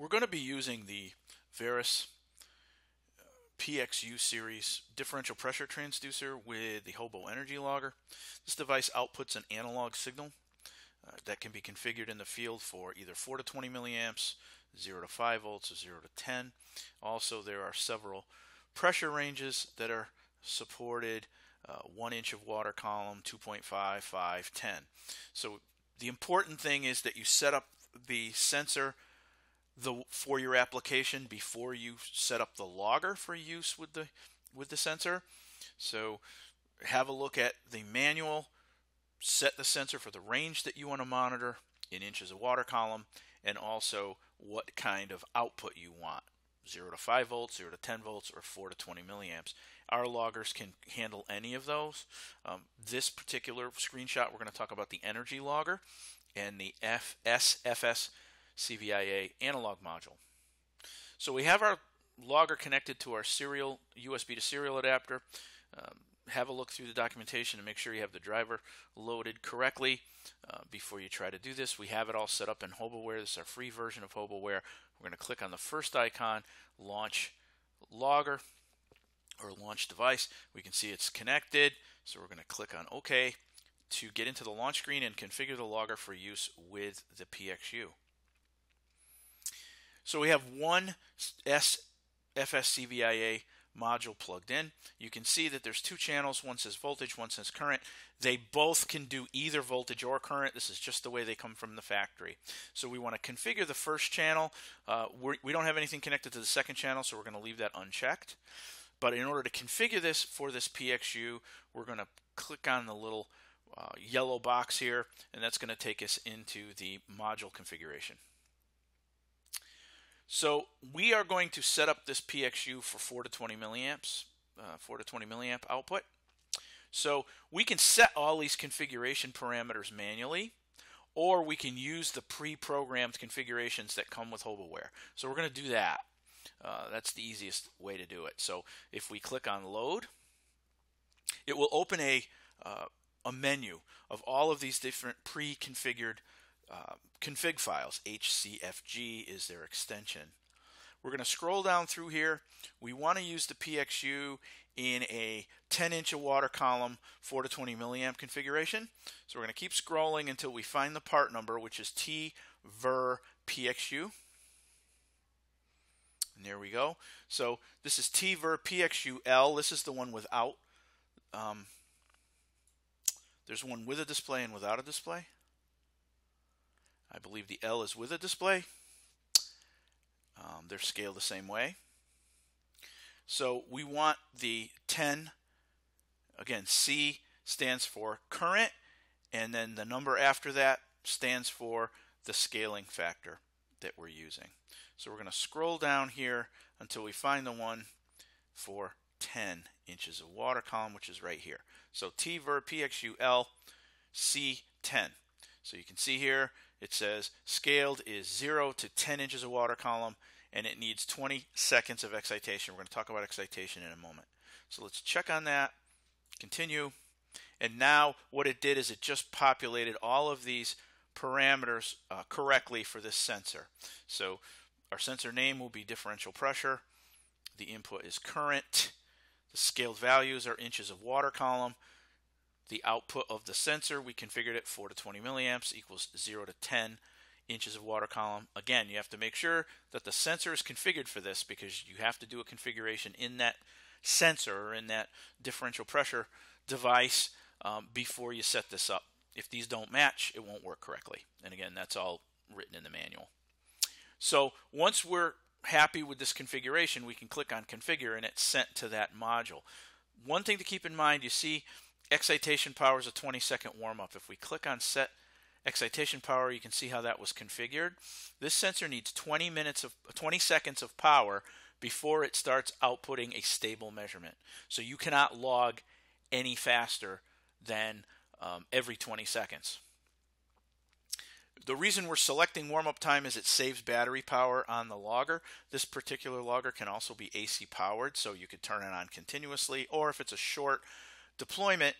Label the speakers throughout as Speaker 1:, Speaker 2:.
Speaker 1: we're going to be using the Veris uh, PXU series differential pressure transducer with the Hobo Energy Logger. This device outputs an analog signal uh, that can be configured in the field for either 4 to 20 milliamps, 0 to 5 volts, or 0 to 10. Also, there are several pressure ranges that are supported uh, 1 inch of water column, 2.5, 5, 10. So the important thing is that you set up the sensor the for your application before you set up the logger for use with the with the sensor. So have a look at the manual, set the sensor for the range that you want to monitor in inches of water column, and also what kind of output you want 0 to 5 volts, 0 to 10 volts, or 4 to 20 milliamps. Our loggers can handle any of those. Um, this particular screenshot, we're going to talk about the energy logger and the FSFS CVIA analog module. So we have our logger connected to our serial USB to serial adapter. Um, have a look through the documentation to make sure you have the driver loaded correctly uh, before you try to do this. We have it all set up in HoboWare. This is our free version of HoboWare. We're going to click on the first icon, launch logger or launch device. We can see it's connected. So we're going to click on OK to get into the launch screen and configure the logger for use with the PXU. So we have one SFSCVIA module plugged in. You can see that there's two channels. One says voltage, one says current. They both can do either voltage or current. This is just the way they come from the factory. So we want to configure the first channel. Uh, we do not have anything connected to the second channel, so we're going to leave that unchecked. But in order to configure this for this PXU, we're going to click on the little uh, yellow box here, and that's going to take us into the module configuration. So we are going to set up this PXU for 4 to 20 milliamps, uh, 4 to 20 milliamp output. So we can set all these configuration parameters manually, or we can use the pre-programmed configurations that come with HoboWare. So we're going to do that. Uh, that's the easiest way to do it. So if we click on load, it will open a, uh, a menu of all of these different pre-configured uh, config files. HCFG is their extension. We're going to scroll down through here. We want to use the PXU in a 10 inch of water column 4 to 20 milliamp configuration. So we're going to keep scrolling until we find the part number, which is TVER PXU. And there we go. So this is TVER PXU-L. This is the one without. Um, there's one with a display and without a display. I believe the L is with a display. Um, they're scaled the same way. So we want the 10. Again, C stands for current, and then the number after that stands for the scaling factor that we're using. So we're going to scroll down here until we find the one for 10 inches of water column, which is right here. So TVER PXUL C10. So you can see here it says scaled is 0 to 10 inches of water column and it needs 20 seconds of excitation. We're going to talk about excitation in a moment. So let's check on that, continue. And now what it did is it just populated all of these parameters uh, correctly for this sensor. So our sensor name will be differential pressure. The input is current. The scaled values are inches of water column. The output of the sensor, we configured it 4 to 20 milliamps equals 0 to 10 inches of water column. Again, you have to make sure that the sensor is configured for this because you have to do a configuration in that sensor or in that differential pressure device um, before you set this up. If these don't match, it won't work correctly. And again, that's all written in the manual. So once we're happy with this configuration, we can click on configure and it's sent to that module. One thing to keep in mind, you see excitation power is a 20 second warm up. If we click on set excitation power, you can see how that was configured. This sensor needs 20 minutes of 20 seconds of power before it starts outputting a stable measurement. So you cannot log any faster than um, every 20 seconds. The reason we're selecting warm up time is it saves battery power on the logger. This particular logger can also be AC powered, so you could turn it on continuously, or if it's a short deployment,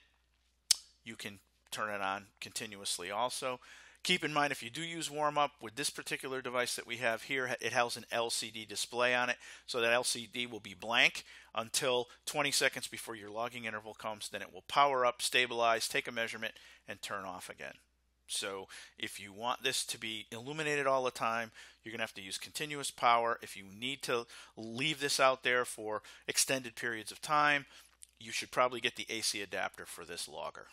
Speaker 1: you can turn it on continuously also. Keep in mind if you do use warm up with this particular device that we have here, it has an LCD display on it. So that LCD will be blank until 20 seconds before your logging interval comes. Then it will power up, stabilize, take a measurement, and turn off again. So if you want this to be illuminated all the time, you're going to have to use continuous power. If you need to leave this out there for extended periods of time, you should probably get the AC adapter for this logger.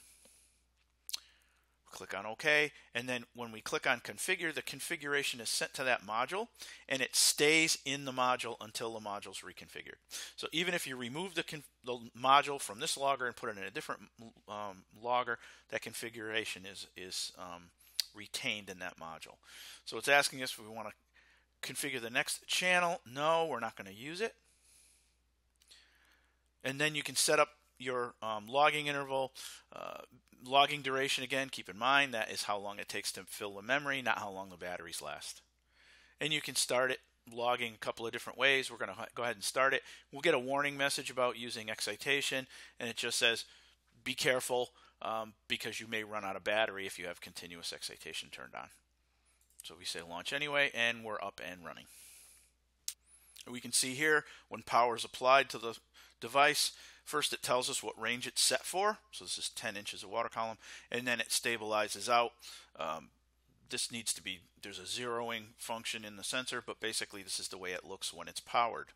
Speaker 1: Click on OK, and then when we click on Configure, the configuration is sent to that module, and it stays in the module until the module is reconfigured. So even if you remove the, the, module from this logger and put it in a different um, logger, that configuration is, is um, retained in that module. So it's asking us if we want to configure the next channel. No, we're not going to use it. And then you can set up your um, logging interval, uh, logging duration again, keep in mind that is how long it takes to fill the memory, not how long the batteries last. And you can start it logging a couple of different ways. We're going to go ahead and start it. We'll get a warning message about using excitation, and it just says, be careful um, because you may run out of battery if you have continuous excitation turned on. So we say launch anyway, and we're up and running. We can see here when power is applied to the device, First, it tells us what range it's set for. So this is 10 inches of water column. And then it stabilizes out. Um, this needs to be, there's a zeroing function in the sensor, but basically this is the way it looks when it's powered.